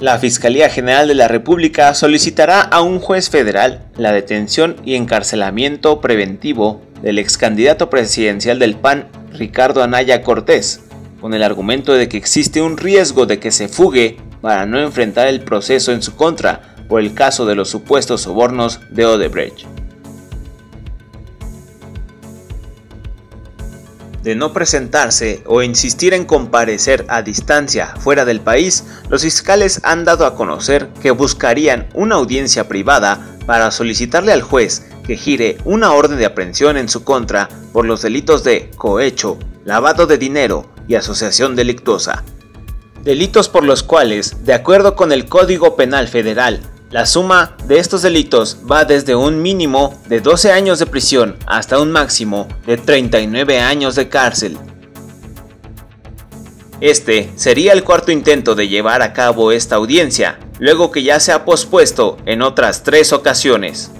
La Fiscalía General de la República solicitará a un juez federal la detención y encarcelamiento preventivo del ex candidato presidencial del PAN, Ricardo Anaya Cortés, con el argumento de que existe un riesgo de que se fugue para no enfrentar el proceso en su contra por el caso de los supuestos sobornos de Odebrecht. De no presentarse o insistir en comparecer a distancia fuera del país, los fiscales han dado a conocer que buscarían una audiencia privada para solicitarle al juez que gire una orden de aprehensión en su contra por los delitos de cohecho, lavado de dinero y asociación delictuosa. Delitos por los cuales, de acuerdo con el Código Penal Federal, la suma de estos delitos va desde un mínimo de 12 años de prisión hasta un máximo de 39 años de cárcel. Este sería el cuarto intento de llevar a cabo esta audiencia, luego que ya se ha pospuesto en otras tres ocasiones.